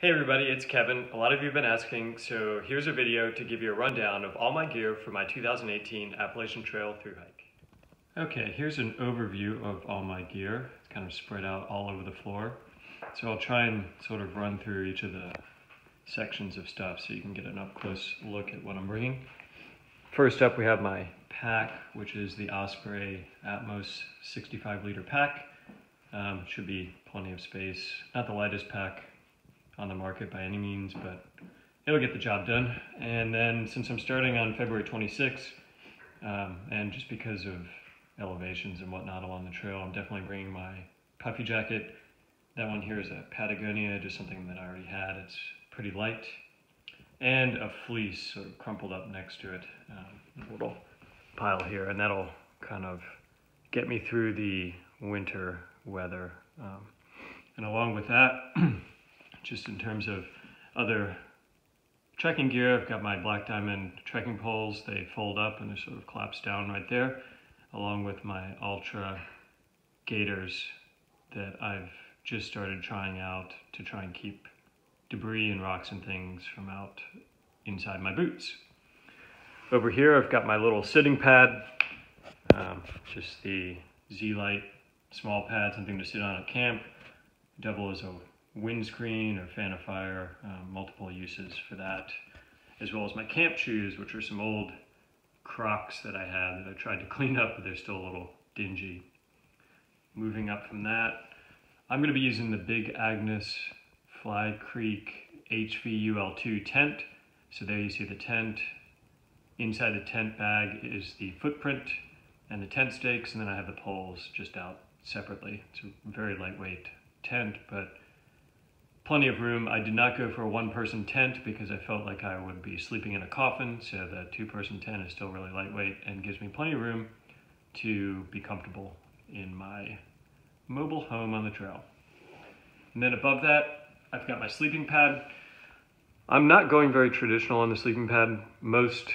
Hey everybody, it's Kevin. A lot of you have been asking, so here's a video to give you a rundown of all my gear for my 2018 Appalachian Trail through hike. Okay, here's an overview of all my gear. It's kind of spread out all over the floor. So I'll try and sort of run through each of the sections of stuff so you can get an up close look at what I'm bringing. First up we have my pack, which is the Osprey Atmos 65 liter pack. Um, should be plenty of space. Not the lightest pack on the market by any means, but it'll get the job done. And then since I'm starting on February 26th, um, and just because of elevations and whatnot along the trail, I'm definitely bringing my puffy jacket. That one here is a Patagonia, just something that I already had. It's pretty light. And a fleece sort of crumpled up next to it, um, a little pile here, and that'll kind of get me through the winter weather. Um, and along with that, just in terms of other trekking gear, I've got my Black Diamond trekking poles. They fold up and they sort of collapse down right there, along with my Altra gaiters that I've just started trying out to try and keep debris and rocks and things from out inside my boots. Over here, I've got my little sitting pad, um, just the Z-Lite small pad, something to sit on at camp. Double as a windscreen or fan of fire, um, multiple uses for that, as well as my camp shoes, which are some old Crocs that I had that I tried to clean up, but they're still a little dingy. Moving up from that, I'm going to be using the Big Agnes Fly Creek HVUL2 tent. So there you see the tent. Inside the tent bag is the footprint and the tent stakes, and then I have the poles just out separately. It's a very lightweight tent, but plenty of room. I did not go for a one person tent because I felt like I would be sleeping in a coffin. So the two person tent is still really lightweight and gives me plenty of room to be comfortable in my mobile home on the trail. And then above that, I've got my sleeping pad. I'm not going very traditional on the sleeping pad. Most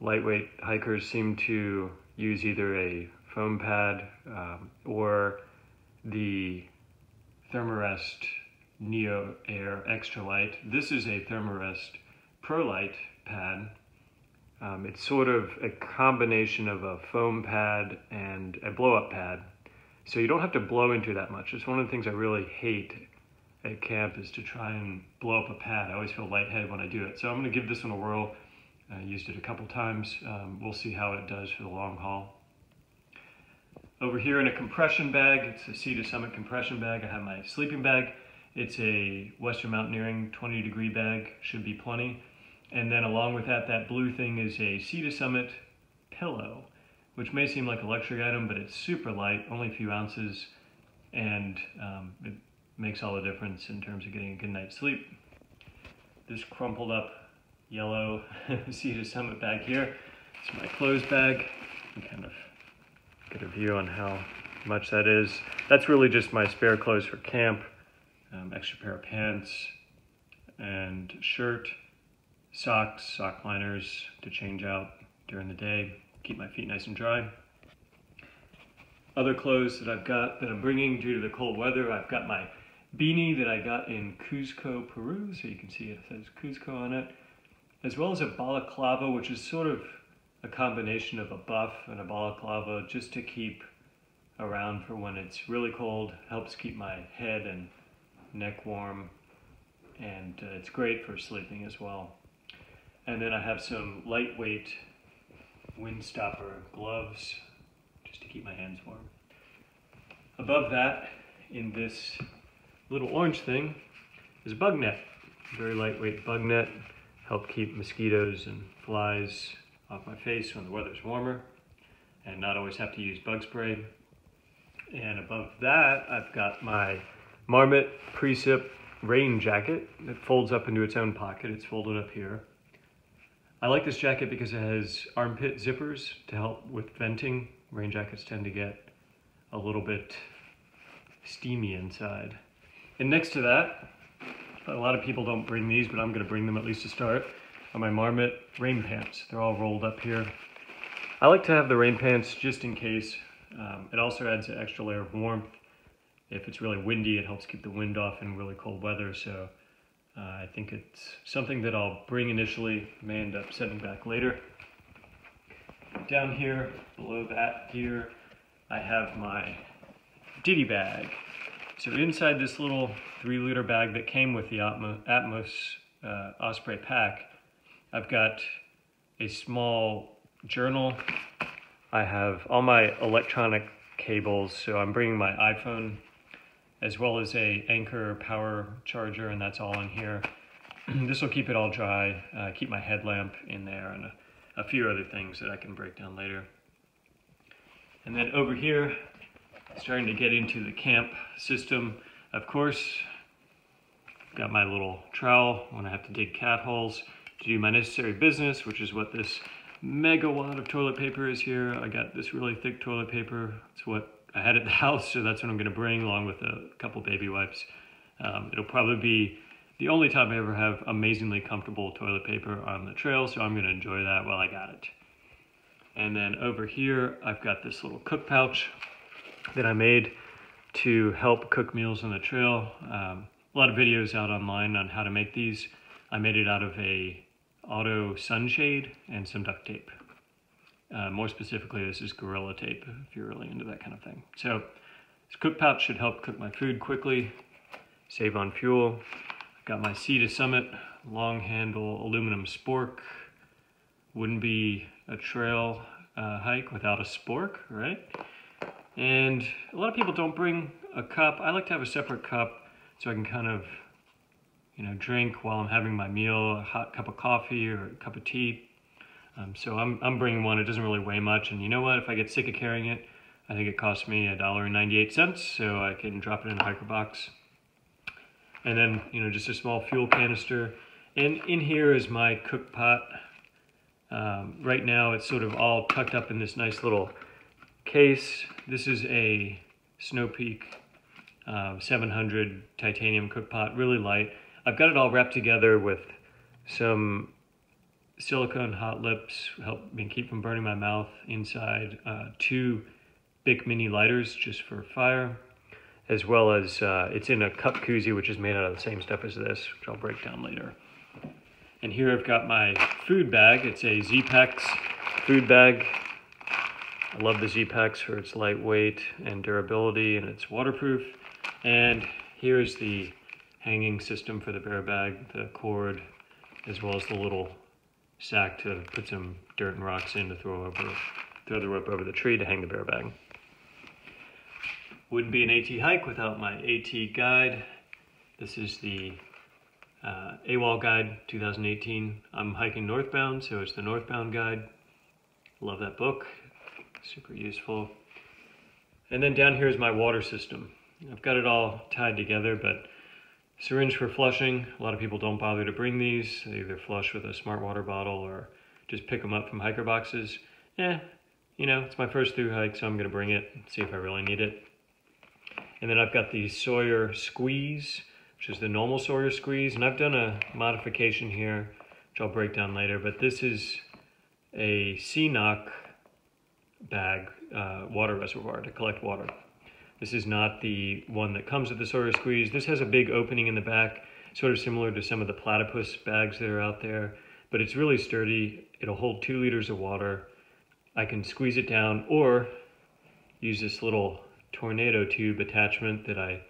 lightweight hikers seem to use either a foam pad um, or the Thermarest Neo Air Extra Light. This is a Thermarest Pro Light pad. Um, it's sort of a combination of a foam pad and a blow up pad. So you don't have to blow into that much. It's one of the things I really hate at camp is to try and blow up a pad. I always feel lightheaded when I do it. So I'm going to give this one a whirl. I used it a couple times. Um, we'll see how it does for the long haul. Over here in a compression bag, it's a Sea to Summit compression bag. I have my sleeping bag. It's a Western Mountaineering 20 degree bag, should be plenty. And then along with that, that blue thing is a Sea to Summit pillow, which may seem like a luxury item, but it's super light, only a few ounces, and um, it makes all the difference in terms of getting a good night's sleep. This crumpled up yellow Sea to Summit bag here, it's my clothes bag. And kind of get a view on how much that is. That's really just my spare clothes for camp um, extra pair of pants and shirt, socks, sock liners to change out during the day, keep my feet nice and dry. Other clothes that I've got that I'm bringing due to the cold weather, I've got my beanie that I got in Cuzco, Peru, so you can see it says Cuzco on it, as well as a balaclava, which is sort of a combination of a buff and a balaclava just to keep around for when it's really cold, helps keep my head and neck warm, and uh, it's great for sleeping as well. And then I have some lightweight windstopper gloves just to keep my hands warm. Above that, in this little orange thing, is a bug net. Very lightweight bug net, help keep mosquitoes and flies off my face when the weather's warmer and not always have to use bug spray. And above that, I've got my Marmot Precip rain jacket that folds up into its own pocket. It's folded up here. I like this jacket because it has armpit zippers to help with venting. Rain jackets tend to get a little bit steamy inside. And next to that, a lot of people don't bring these, but I'm gonna bring them at least to start, are my Marmot rain pants. They're all rolled up here. I like to have the rain pants just in case. Um, it also adds an extra layer of warmth if it's really windy, it helps keep the wind off in really cold weather. So Uh, I think it's something that I'll bring initially, may end up sending back later. Down here, below that gear, I have my ditty bag. So inside this little three liter bag that came with the Atmos uh, Osprey pack, I've got a small journal. I have all my electronic cables, so I'm bringing my iPhone as well as a Anker power charger, and that's all in here. this will keep it all dry, uh, keep my headlamp in there, and a, a few other things that I can break down later. And then over here, starting to get into the camp system. Of course, got my little trowel when I have to dig cat holes to do my necessary business, which is what this megawatt of toilet paper is here. I got this really thick toilet paper. It's what I had at the house, so that's what I'm going to bring along with a couple baby wipes. Um, it'll probably be the only time I ever have amazingly comfortable toilet paper on the trail, so I'm going to enjoy that while I got it. And then over here, I've got this little cook pouch that I made to help cook meals on the trail. Um, a lot of videos out online on how to make these. I made it out of a auto sunshade and some duct tape. Uh, more specifically, this is Gorilla Tape, if you're really into that kind of thing. So this cook pouch should help cook my food quickly, save on fuel. I've Got my Sea to Summit long handle aluminum spork. Wouldn't be a trail uh, hike without a spork, right? And a lot of people don't bring a cup. I like to have a separate cup so I can kind of, you know, drink while I'm having my meal, a hot cup of coffee or a cup of tea. Um, so I'm, I'm bringing one. It doesn't really weigh much. And you know what? If I get sick of carrying it, I think it costs me a dollar and 98 cents. So I can drop it in a hiker box. And then, you know, just a small fuel canister. And in here is my cook pot. Um, right now it's sort of all tucked up in this nice little case. This is a Snow Peak uh, 700 titanium cook pot, really light. I've got it all wrapped together with some silicone hot lips, help me keep from burning my mouth inside, uh, two Bic mini lighters just for fire, as well as uh, it's in a cup koozie, which is made out of the same stuff as this, which I'll break down later. And here I've got my food bag. It's a Zpacks food bag. I love the Zpacks for its lightweight and durability, and it's waterproof. And here's the hanging system for the bear bag, the cord, as well as the little sack to put some dirt and rocks in to throw over, throw the rope over the tree to hang the bear bag. Wouldn't be an AT hike without my AT guide. This is the uh, AWOL guide 2018. I'm hiking northbound, so it's the northbound guide. Love that book, super useful. And then down here is my water system. I've got it all tied together, but Syringe for flushing. A lot of people don't bother to bring these. They either flush with a smart water bottle or just pick them up from hiker boxes. Yeah, you know, it's my first through hike, so I'm going to bring it, see if I really need it. And then I've got the Sawyer Squeeze, which is the normal Sawyer Squeeze. And I've done a modification here, which I'll break down later. But this is a CNOC bag, uh, water reservoir to collect water. This is not the one that comes with the Sawyer Squeeze. This has a big opening in the back, sort of similar to some of the platypus bags that are out there, but it's really sturdy. It'll hold two liters of water. I can squeeze it down or use this little tornado tube attachment that I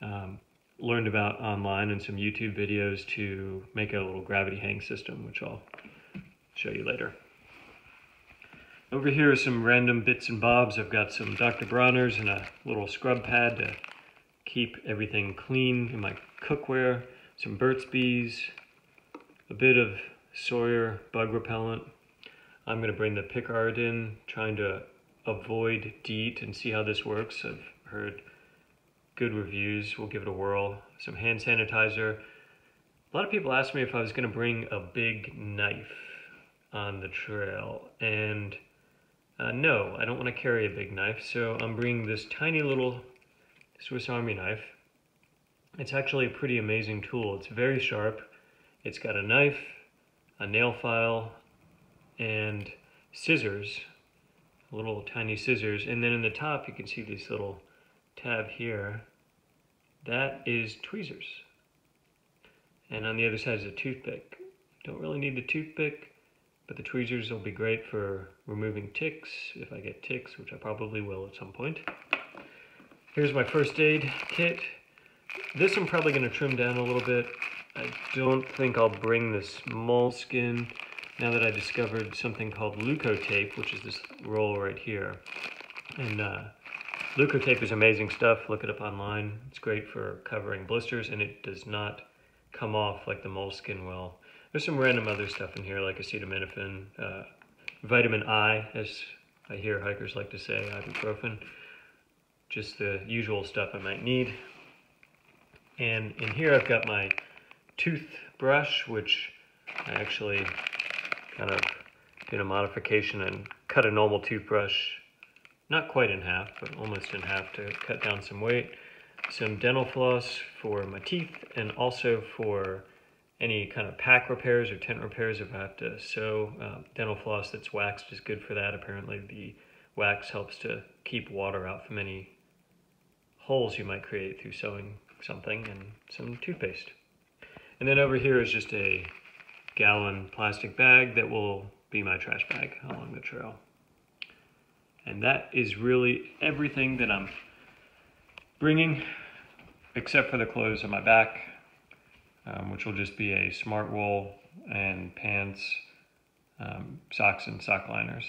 um, learned about online in some YouTube videos to make a little gravity hang system, which I'll show you later. Over here are some random bits and bobs. I've got some Dr. Bronner's and a little scrub pad to keep everything clean in my cookware, some Burt's Bees, a bit of Sawyer bug repellent. I'm going to bring the picaridin, trying to avoid DEET and see how this works. I've heard good reviews. We'll give it a whirl. Some hand sanitizer. A lot of people asked me if I was going to bring a big knife on the trail, and uh, no, I don't want to carry a big knife, so I'm bringing this tiny little Swiss Army knife. It's actually a pretty amazing tool. It's very sharp. It's got a knife, a nail file, and scissors, little tiny scissors. And then in the top, you can see this little tab here. That is tweezers. And on the other side is a toothpick. Don't really need the toothpick, but the tweezers will be great for removing ticks, if I get ticks, which I probably will at some point. Here's my first aid kit. This I'm probably going to trim down a little bit. I don't think I'll bring this moleskin now that I discovered something called Leukotape, which is this roll right here. And uh, Leukotape is amazing stuff. Look it up online. It's great for covering blisters, and it does not come off like the moleskin will. There's some random other stuff in here, like acetaminophen, uh, vitamin I, as I hear hikers like to say, ibuprofen. Just the usual stuff I might need. And in here I've got my toothbrush, which I actually kind of did a modification and cut a normal toothbrush, not quite in half, but almost in half to cut down some weight. Some dental floss for my teeth and also for any kind of pack repairs or tent repairs if I have to sew. Uh, dental floss that's waxed is good for that. Apparently the wax helps to keep water out from any holes you might create through sewing something and some toothpaste. And then over here is just a gallon plastic bag that will be my trash bag along the trail. And that is really everything that I'm bringing, except for the clothes on my back, um, which will just be a smart wool and pants, um, socks and sock liners.